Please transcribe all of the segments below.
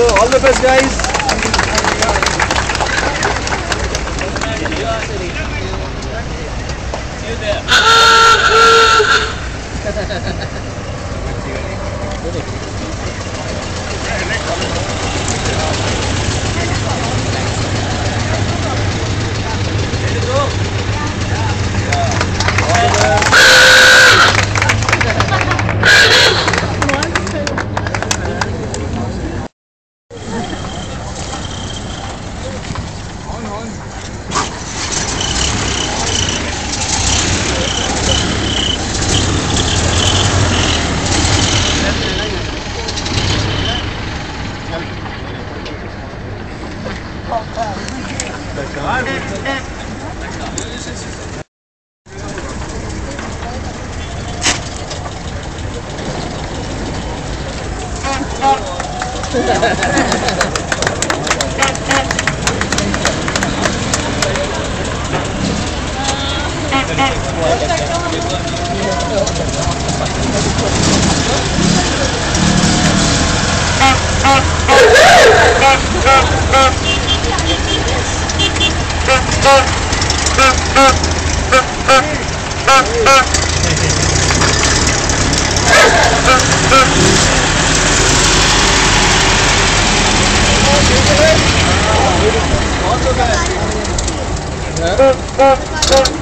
So all the best, guys. Go, go, go.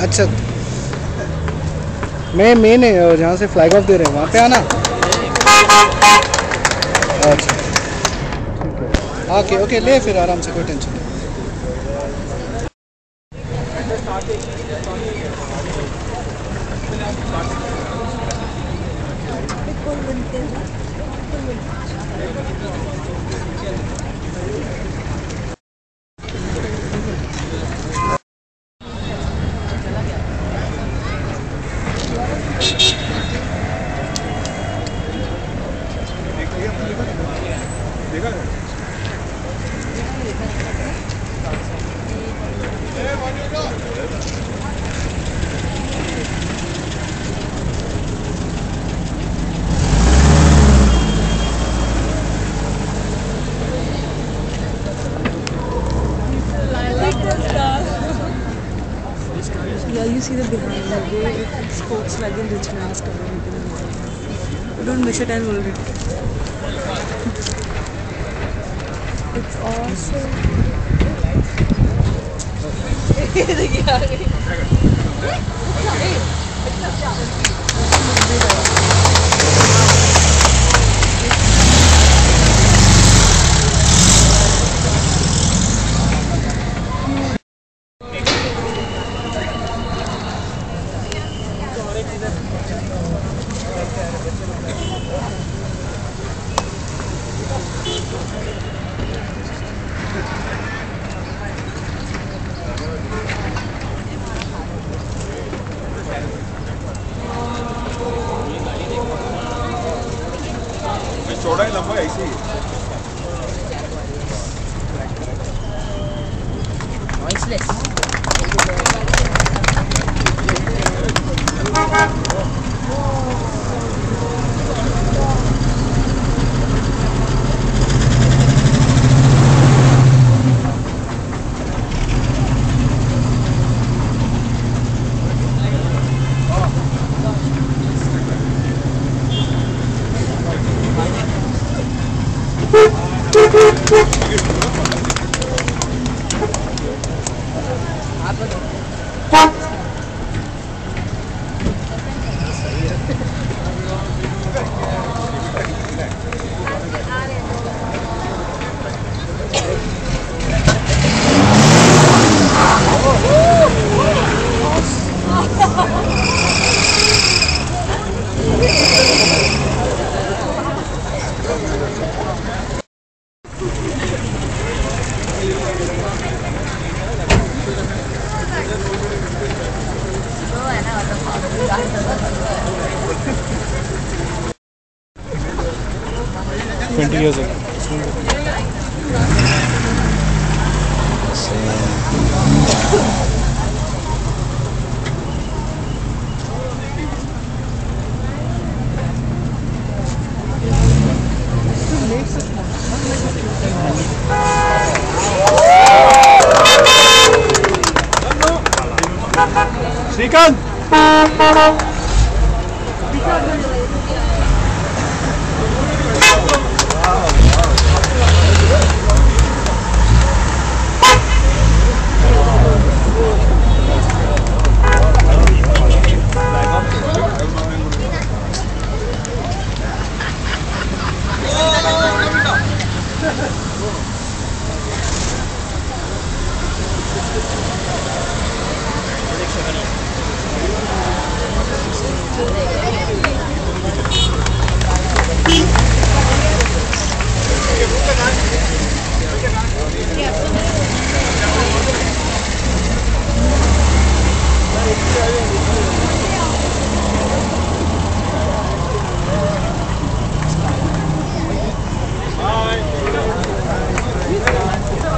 अच्छा। मैं main है जहाँ से फ्लैग ऑफ़ दे रहे हैं, वहाँ पे आना। अच्छा। ओके ओके ले फिर आराम से, कोई टेंशन नहीं। you see the behind the way it sports like in rich man's you Don't miss it and hold it. It's also. Awesome. चौड़ाई लंबा ऐसे ही Noiseless. Deacon! Deacon!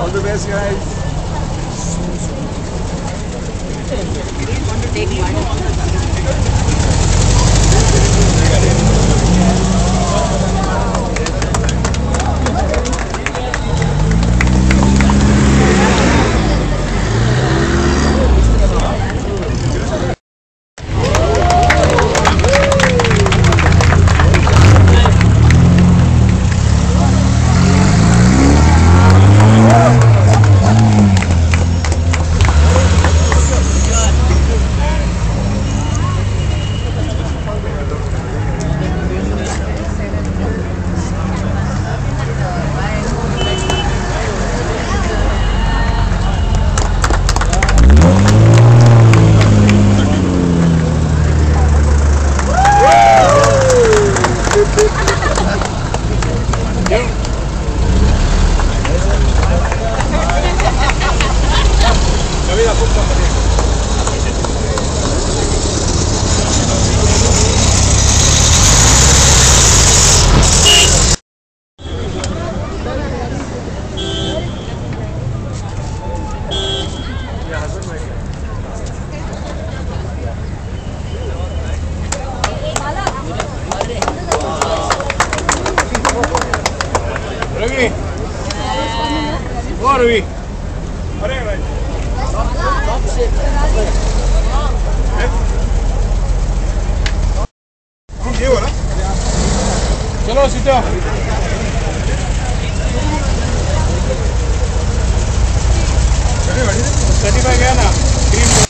All the best, guys. Rocky. Go, Rocky. Ravi! चलो सीधा। गया ना? Green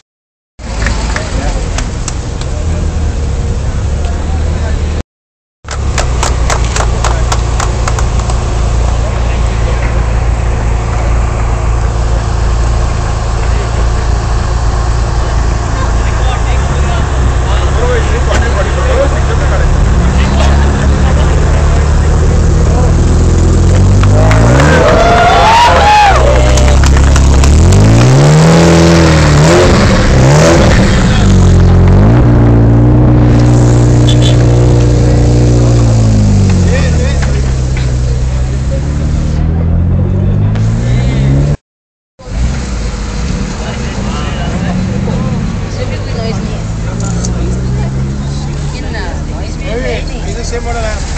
hacemos la